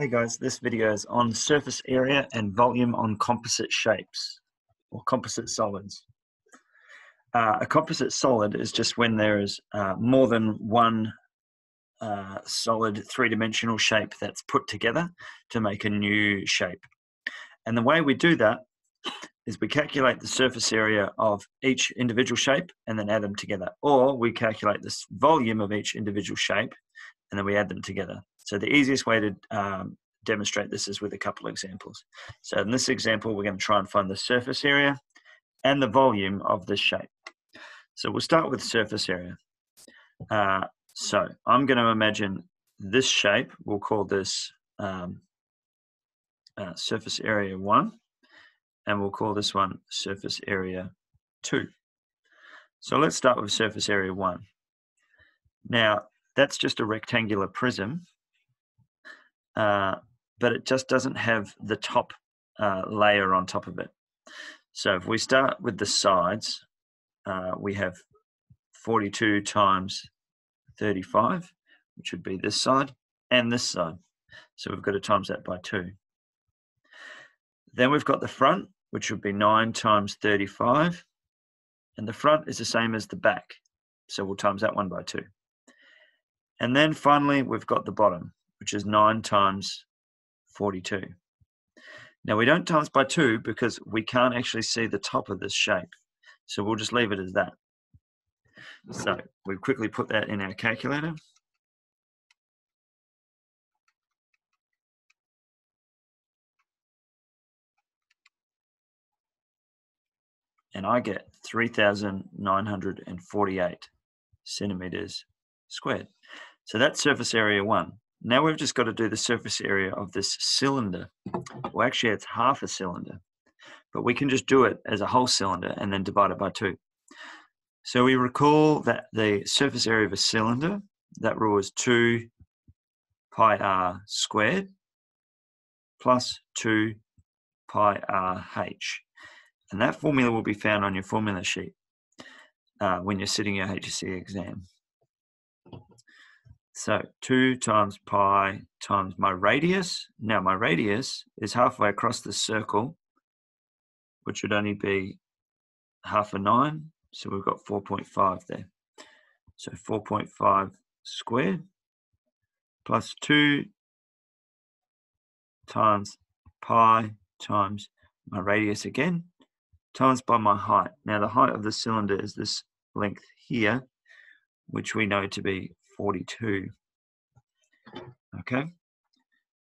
Hey guys, this video is on surface area and volume on composite shapes or composite solids. Uh, a composite solid is just when there is uh, more than one uh, solid three-dimensional shape that's put together to make a new shape. And the way we do that is we calculate the surface area of each individual shape and then add them together. Or we calculate this volume of each individual shape and then we add them together. So the easiest way to um, demonstrate this is with a couple of examples. So in this example, we're going to try and find the surface area and the volume of this shape. So we'll start with surface area. Uh, so I'm going to imagine this shape, we'll call this um, uh, surface area 1, and we'll call this one surface area 2. So let's start with surface area 1. Now, that's just a rectangular prism, uh, but it just doesn't have the top uh, layer on top of it. So if we start with the sides, uh, we have 42 times 35, which would be this side, and this side. So we've got to times that by 2. Then we've got the front, which would be 9 times 35. And the front is the same as the back. So we'll times that one by 2. And then finally, we've got the bottom, which is 9 times 42. Now we don't times by 2 because we can't actually see the top of this shape. So we'll just leave it as that. So we quickly put that in our calculator. And I get 3,948 centimeters squared. So that's surface area one. Now we've just got to do the surface area of this cylinder. Well, actually, it's half a cylinder, but we can just do it as a whole cylinder and then divide it by two. So we recall that the surface area of a cylinder, that rule is 2 pi r squared plus 2 pi r h. And that formula will be found on your formula sheet uh, when you're sitting your HSC exam. So 2 times pi times my radius. Now my radius is halfway across the circle, which would only be half a 9. So we've got 4.5 there. So 4.5 squared plus 2 times pi times my radius again times by my height. Now the height of the cylinder is this length here, which we know to be 42. Okay,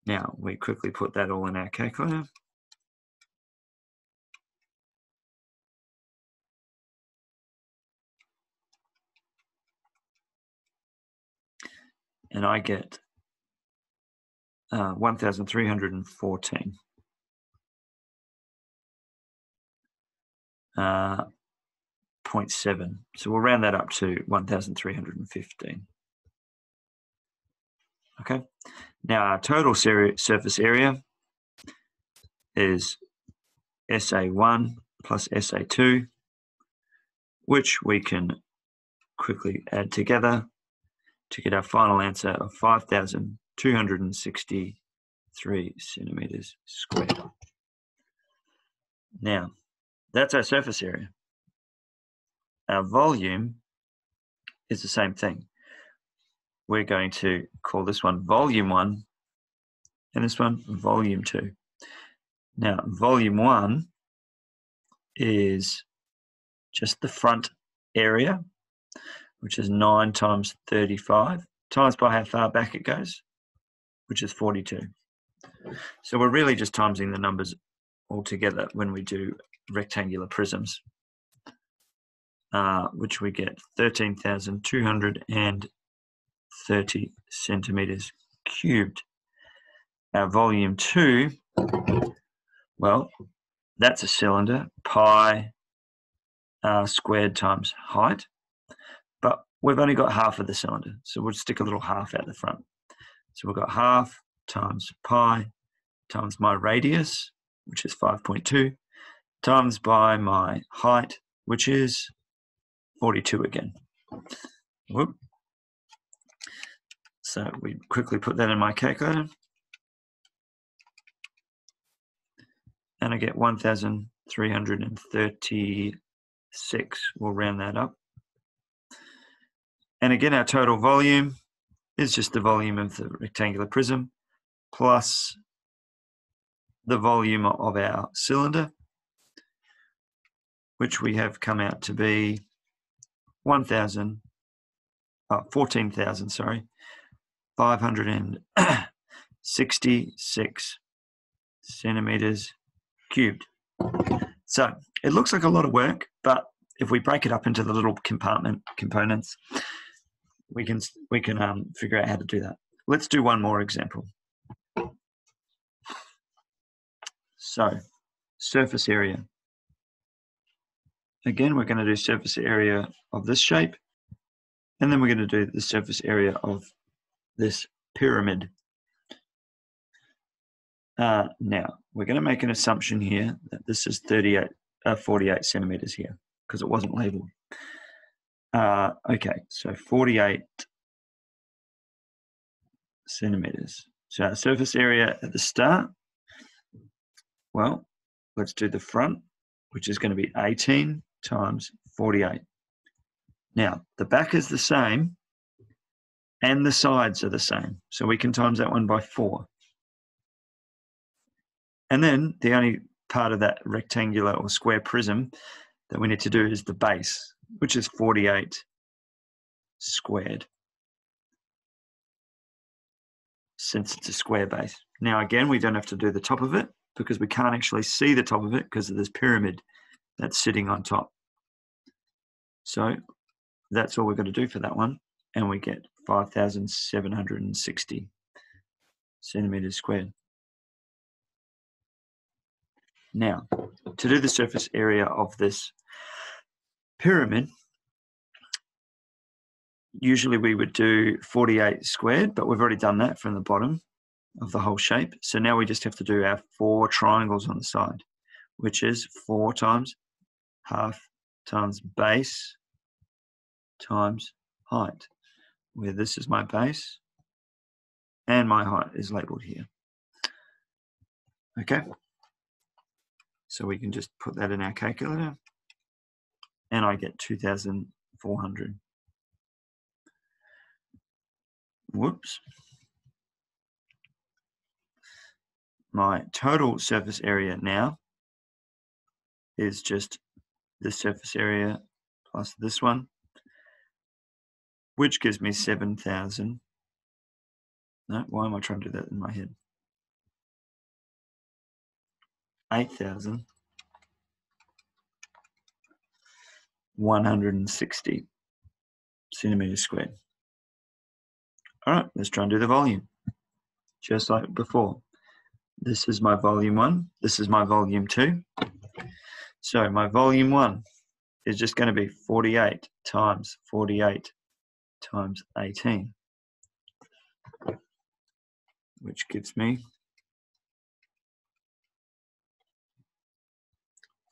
now we quickly put that all in our calculator. And I get uh, 1,314. Uh, 0.7. So we'll round that up to 1,315. Okay. Now our total surface area is SA1 plus SA2, which we can quickly add together to get our final answer of 5,263 centimeters squared. Now, that's our surface area. Our volume is the same thing we're going to call this one volume one and this one volume two. Now, volume one is just the front area, which is 9 times 35, times by how far back it goes, which is 42. So we're really just timesing the numbers all together when we do rectangular prisms, uh, which we get 13,200 and 30 centimeters cubed. Our volume 2, well, that's a cylinder, pi uh, squared times height, but we've only got half of the cylinder, so we'll stick a little half out the front. So we've got half times pi times my radius, which is 5.2, times by my height, which is 42 again. Whoop. So we quickly put that in my calculator. and I get 1,336. We'll round that up. And again, our total volume is just the volume of the rectangular prism plus the volume of our cylinder, which we have come out to be 1,000, uh, 14,000, sorry, 566 centimeters cubed. So it looks like a lot of work, but if we break it up into the little compartment components, we can we can um, figure out how to do that. Let's do one more example. So, surface area. Again, we're going to do surface area of this shape, and then we're going to do the surface area of this pyramid. Uh, now, we're going to make an assumption here that this is 38, uh, 48 centimeters here because it wasn't labeled. Uh, okay, so 48 centimeters. So our surface area at the start, well, let's do the front, which is going to be 18 times 48. Now, the back is the same and the sides are the same. So we can times that one by 4. And then the only part of that rectangular or square prism that we need to do is the base, which is 48 squared, since it's a square base. Now again, we don't have to do the top of it because we can't actually see the top of it because of this pyramid that's sitting on top. So that's all we're going to do for that one. And we get 5,760 centimeters squared. Now, to do the surface area of this pyramid, usually we would do 48 squared, but we've already done that from the bottom of the whole shape. So now we just have to do our four triangles on the side, which is four times half times base times height, where this is my base and my height is labeled here. Okay. So we can just put that in our calculator and I get 2,400. Whoops. My total surface area now is just the surface area plus this one, which gives me 7,000. No, why am I trying to do that in my head? 8,000. 160 centimeters squared. All right, let's try and do the volume. Just like before. This is my volume one. This is my volume two. So my volume one is just going to be 48 times 48 times 18, which gives me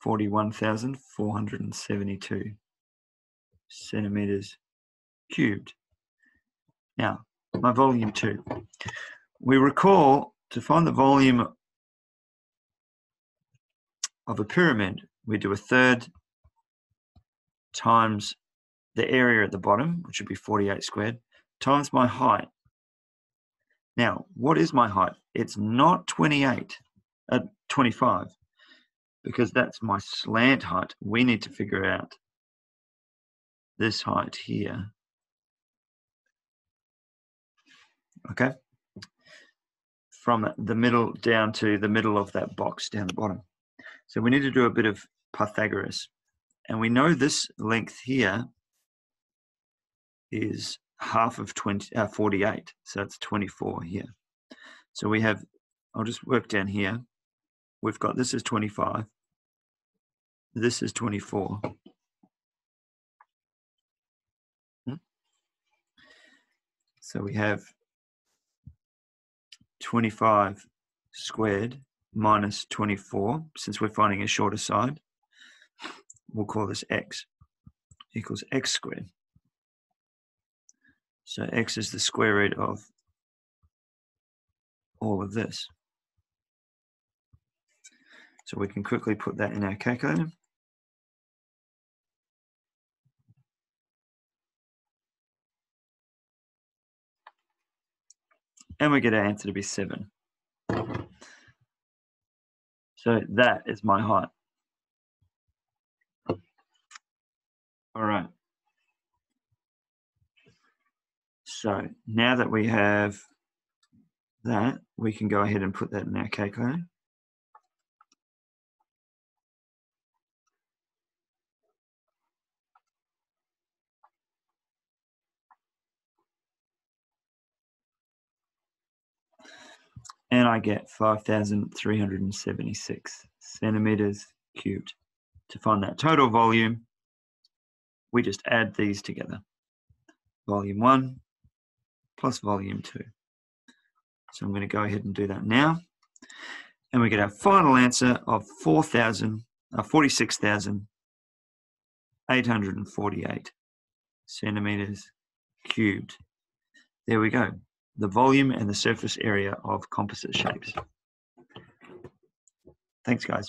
41,472 centimeters cubed. Now, my volume two. We recall to find the volume of a pyramid, we do a third times the area at the bottom, which would be 48 squared, times my height. Now, what is my height? It's not 28, uh, 25 because that's my slant height. We need to figure out this height here. Okay. From the middle down to the middle of that box down the bottom. So we need to do a bit of Pythagoras. And we know this length here is half of 20, uh, 48. So it's 24 here. So we have, I'll just work down here. We've got this is 25. This is 24. Hmm? So we have 25 squared minus 24, since we're finding a shorter side, we'll call this x equals x squared. So x is the square root of all of this. So we can quickly put that in our calculator. And we get our answer to be seven. So that is my height. All right. So now that we have that, we can go ahead and put that in our calculator. Eh? and I get 5,376 centimeters cubed. To find that total volume, we just add these together. Volume 1 plus volume 2. So I'm going to go ahead and do that now. And we get our final answer of 4,000, uh, 46,848 centimeters cubed. There we go the volume and the surface area of composite shapes. Thanks, guys.